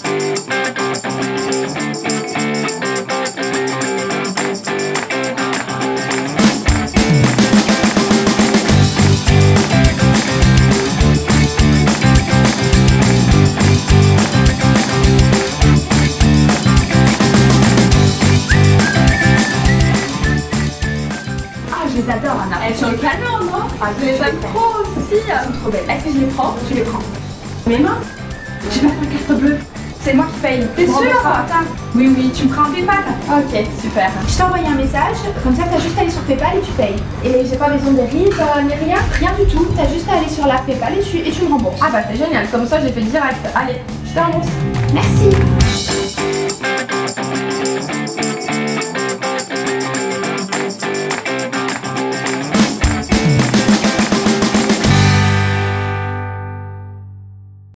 Ah, adore, Anna. Elles sont canon, non? Ah, Je les trop aussi. Elles sont trop belles. Est-ce que je les prends? Tu les prends. Mais mince, j'ai ma carte bleue. C'est moi qui paye. T'es rembourseras. Oui, oui, tu me prends un PayPal Ok, super. Je t'ai envoyé un message, comme ça t'as juste à aller sur PayPal et tu payes. Et j'ai pas besoin des rides, euh, ni rien, rien du tout. T'as juste à aller sur la PayPal et tu, et tu me rembourses. Ah bah c'est génial, comme ça j'ai fait direct. Allez, je te rembourse. Merci.